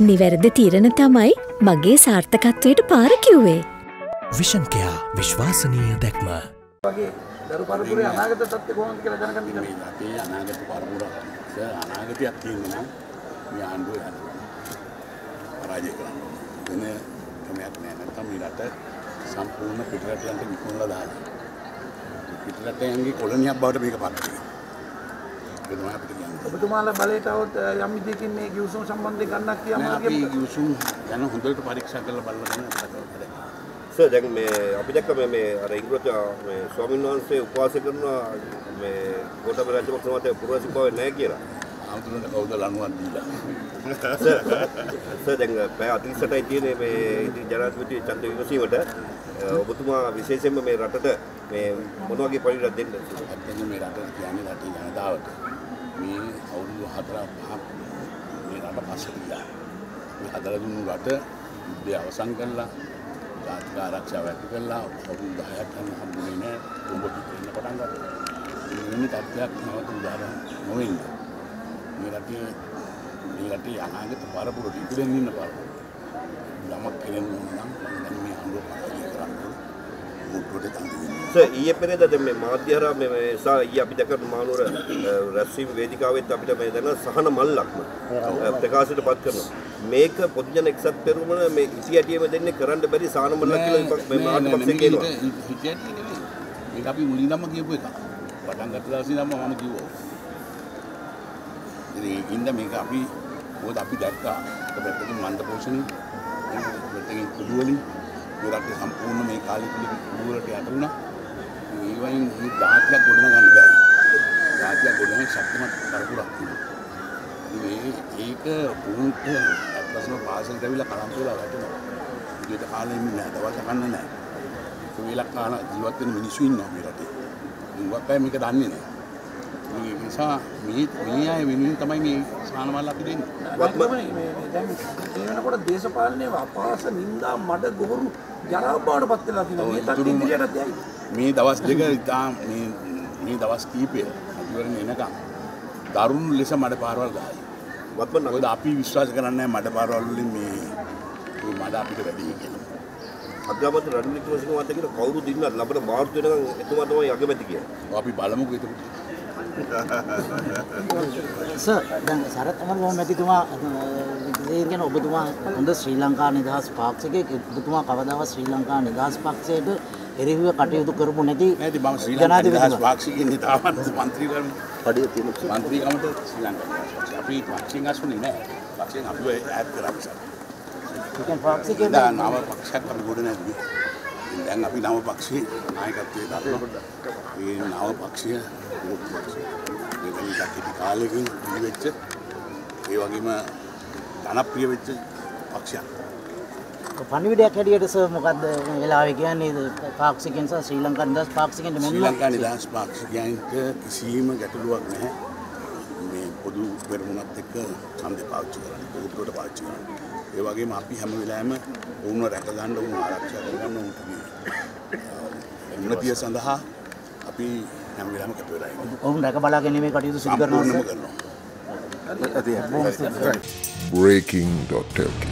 නිවැරදි තීරණ තමයි මගේ සාර්ථකත්වයට පාරකිව්වේ. විෂන්කයා විශ්වාසනීය දැක්ම. වගේ දරු පරපුරේ අනාගත තත්ත්වය කොහොමද කියලා දැනගන්න ඉන්න. මේ රටේ අනාගත පරපුරක් අනාගතයක් තියෙන නම් මේ ආණ්ඩුව යන්න පරාජය කරන්න. වෙන ක්‍රමයක් නෑ. නැත්නම් මේ රට සම්පූර්ණ පිටරටයන්ට විකුණලා දාලා. පිටරටයන්ගේ කොලනියක් බවට මේක පත් වෙනවා. තමයි අපිට කියන්නේ. ඔබතුමාලා බලයට આવොත් යම් විදිහකින් මේ ගිවිසුම සම්බන්ධයෙන් ගන්නක් කියා නෑ, අපි යුසුම් ගැන හොඳට පරීක්ෂා කරලා බලලා තමයි. සර් දැන් මේ අපි දැක්ක මේ මේ අර ඉංග්‍රීසි මේ ස්වාමීන් වහන්සේ උපවාස කරනවා මේ ගෝඨාභය රාජපක්ෂ මහත්තයා පුරවැසි බව නැහැ කියලා. ආමුදුරට කවුද ලණුවක් දීලා. සර් දැන් පැය 48යි තියෙන්නේ මේ ඉදිරි ජනාධිපති ඡන්ද විමසීමට ඔබතුමා විශේෂයෙන්ම මේ රටට මේ මොන වගේ පරිණතයක් දෙන්නද? ඇත්තටම මේ රට කියන්නේ රටේ ජනතාවට මේ අවුරුදු හතර පහක් මේ රට පස්සේ ගියා. මේ හදලා දුන්නු රට යුද්ධය අවසන් කළා. ජාතික ආරක්ෂාව ඇති කළා. අවුරුදු 10ක් යන හම්බුනේ නෑ. බොම්බ පිටින්න පටන් ගත්තා. මෙවැනි තත්ත්වයක් නැවත උදාහරණ නොවෙන්න. මේ රටේ මේ රටේ අනාගත පරපුරට ඉතිරෙන්න ඉන්න පරපුර. යමක් කෙරෙන්න ඕන නම් දැන් මේ අනුර පරිදි කරන්න ඕන. මුට්ටුවට තඳ දෙන්න. සර් ඊයේ පෙරේදා මේ මාධ්‍ය හරහා මේ ඊයේ අපි දැක්ක මානුවර රැස්වීම වේදිකාවෙත් අපිට මේ දැන සහන මල්ලක්ම ප්‍රකාශයට පත් කරනවා. මේක පොදුජන එක්සත් පෙරමුණ මේ ඉටි ඇටියෙම දෙන්නේ කරන්න බැරි සහන මල්ලක් කියලා මේ මාධ්‍ය පක්ෂය කියනවා. හිටියට නෙවෙයි. ඒක අපි මුලින්දම කියපු එක. පටන් ගත්ත දවසේ ඉඳන්ම මම කිව්වා. ඉතින් මේක අපි මොකද අපි දැක්කා පැත්තකින් මන්ද පෝෂණය පැත්තකින් කුඩු වලින් රටේ සම්පූර්ණ මේ කාලේ පිළිපි කුඩු වලට යට වුණා. ඒ වයින් මේ ධාතියක් ගොඩනගන්න බෑ. ධාතියක් ගොඩනගන්න ශක්තිමත් කරපුරක් තියෙනවා. ඉතින් ඒක උන්ට ඇත්තටම පාසල් ගවිලා කලම්ප වෙලා වැටෙනවා. විදියට කාලේ ඉන්නේ නැහැ. දවල් කන්න නැහැ. ඒ වෙලක් කාල ජීවත් වෙන මිනිස්සු ඉන්නවා මේ රටේ. මුවක් අය මේක දන්නේ නැහැ. ඒ නිසා මේ මේ අය වෙනුවෙන් තමයි මේ සානමල් අපි දෙන්නේ. වත්මනේ මේ මේ දැන් මේ වෙනකොට දේශපාලනයේ අපහාස නින්දා මඩ ගොහරු ජරාව බවට පත් වෙලා තියෙනවා. මේ. මේ දවස් දෙක ඉතාම මේ මේ දවස් කීපය අතිවරණ එනකම් දරුණු ලෙස මඩ පාරවල් ගහයි. වත්මන් මොකද අපි විශ්වාස කරන්නේ නැහැ මඩ පාරවල් වලින් මේ මේ මඩ අපිට වැඩි කියලා. අග්‍රාමාත්‍ය රනිල් වික්‍රමසිංහ මහත්තයා කියන කවුරු දින්නත් ලබන මාර්තු වෙනකන් එතුමා තමයි අගමැති කියලා. අපි බලමුකෝ එතකොට. සර් දැන් සරත් අමරගම මැතිතුමා දේගෙන ඔබතුමා හොඳ ශ්‍රී ලංකා නිදහස් පාක්ෂිකයෙක් ඔබතුමා කවදාවත් ශ්‍රී ලංකා නිදහස් පක්ෂයට එරෙහිව කටයුතු කරපු නැති නැති මම ශ්‍රී ලංකා නිදහස් ජනාධිපතිතුමා. පාක්ෂිකින් තාමත් මන්ත්‍රීවරුන් පඩිය තියෙන මන්ත්‍රීකමට ශ්‍රී ලංකා නිදහස් පක්ෂය. අපි පක්ෂයෙන් අසුනේ නැහැ. පක්ෂයෙන් අපිව ඈත් කරා නිසා. ඒ කියන්නේ පාක්ෂිකයෙක් දැන් නව පක්ෂයක් අපි ගොඩ නැගුවේ. දැන් අපි නව පක්ෂයේ නායකත්වයේ දරනවා. මේ නව පක්ෂය විරෝධ පක්ෂය. මේ කටි කාලෙකින් ඉවෙච්ච ඒ වගේම ජනප්‍රිය වෙච්ච පක්ෂයක්. පණිවිඩයක් හැටියට සර් මොකද්ද මේ වෙලාවේ කියන්නේ පාක්ෂිකයන් සහ ශ්‍රී ලංකා නිදහස් පාක්ෂිකයන්ට ශ්‍රී මොන ලංකා නිදහස් පාක්ෂිකයන්ට කිසිම ගැටලුවක් නැහැ. මේ පොදු පෙරමුණත් එක්ක ඡන්දේ පාවිච්චි කරන්නේ, කෝට්ටුවට පාවිච්චි කරන්නේ. ඒ වගේම අපි හැම වෙලාවෙම වුණව රැක ගන්න වුණ ආරක්ෂා කරගන්න උන්ගේ උන්නතිය සඳහා අපි හැම වෙලාවෙම කැප වෙලා ඉන්නවා. ඔවුන් රැක බලා ගැනීමේ කටයුතු සිදු කරනවා. කරනවා. breaking.lk